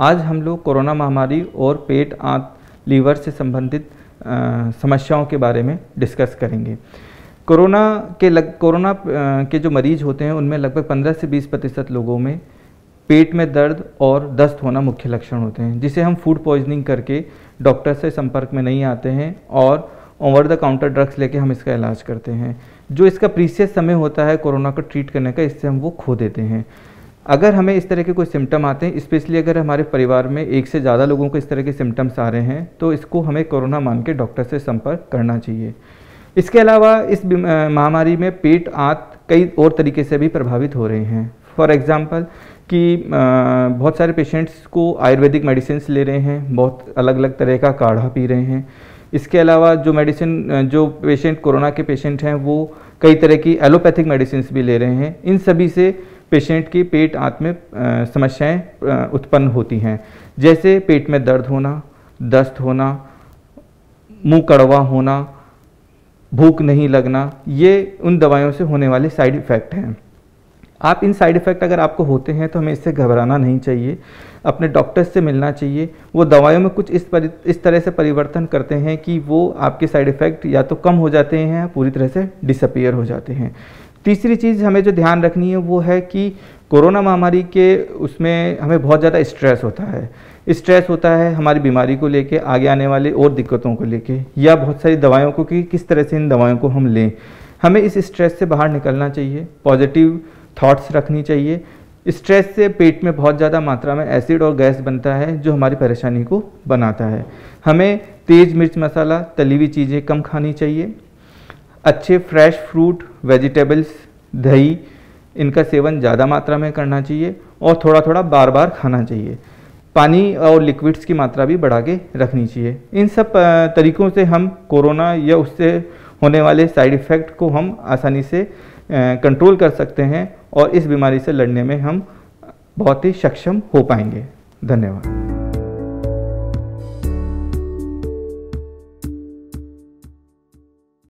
आज हम लोग कोरोना महामारी और पेट, आंत, लीवर से संबंधित समस्याओं के बारे में डिस्कस करेंगे। कोरोना के लग, कोरोना के जो मरीज़ होते हैं, उनमें लगभग 15 से 20 प्रतिशत लोगों में पेट में दर्द और दस्त होना मुख्य लक्षण होते हैं, जिसे हम फ़ूड पॉइजनिंग करके डॉक्टर से संपर्क में नहीं आते हैं और ओवर द काउंटर ड्रग्स लेके हम इसका इलाज करते हैं। जो इसका प्रीसियस समय होता है कोरोना को ट्रीट करने का, इससे हम वो खो देते हैं। अगर हमें इस तरह के कोई सिम्टम आते हैं स्पेशली अगर हमारे परिवार में एक से ज़्यादा लोगों को इस तरह के सिम्टम्स आ रहे हैं तो इसको हमें कोरोना मान के डॉक्टर से संपर्क करना चाहिए। इसके अलावा इस महामारी में पेट, आंत कई और तरीके से भी प्रभावित हो रहे हैं। फॉर एग्ज़ाम्पल कि बहुत सारे पेशेंट्स को आयुर्वेदिक मेडिसिन ले रहे हैं, बहुत अलग अलग तरह का काढ़ा पी रहे हैं। इसके अलावा जो मेडिसिन जो पेशेंट कोरोना के पेशेंट हैं, वो कई तरह की एलोपैथिक मेडिसिन भी ले रहे हैं। इन सभी से पेशेंट की पेट आंत में समस्याएँ उत्पन्न होती हैं। जैसे पेट में दर्द होना, दस्त होना, मुँह कड़वा होना, भूख नहीं लगना, ये उन दवाइयों से होने वाले साइड इफ़ेक्ट हैं। आप इन साइड इफ़ेक्ट अगर आपको होते हैं तो हमें इससे घबराना नहीं चाहिए। अपने डॉक्टर से मिलना चाहिए। वो दवाइयों में कुछ इस परि, इस तरह से परिवर्तन करते हैं कि वो आपके साइड इफ़ेक्ट या तो कम हो जाते हैं या पूरी तरह से डिसअपियर हो जाते हैं। तीसरी चीज़ हमें जो ध्यान रखनी है वो है कि कोरोना महामारी के उसमें हमें बहुत ज़्यादा स्ट्रेस होता है। स्ट्रेस होता है हमारी बीमारी को लेके, आगे आने वाले और दिक्कतों को लेके, या बहुत सारी दवाइयों को कि किस तरह से इन दवाइयों को हम लें। हमें इस स्ट्रेस से बाहर निकलना चाहिए पॉजिटिव थॉट्स रखनी चाहिए। स्ट्रेस से पेट में बहुत ज़्यादा मात्रा में एसिड और गैस बनता है, जो हमारी परेशानी को बनाता है। हमें तेज़ मिर्च मसाला, तली हुई चीज़ें कम खानी चाहिए। अच्छे फ्रेश फ्रूट वेजिटेबल्स दही, इनका सेवन ज़्यादा मात्रा में करना चाहिए और थोड़ा थोड़ा बार बार खाना चाहिए। पानी और लिक्विड्स की मात्रा भी बढ़ा के रखनी चाहिए। इन सब तरीकों से हम कोरोना या उससे होने वाले साइड इफ़ेक्ट को हम आसानी से कंट्रोल कर सकते हैं और इस बीमारी से लड़ने में हम बहुत ही सक्षम हो पाएँगे। धन्यवाद।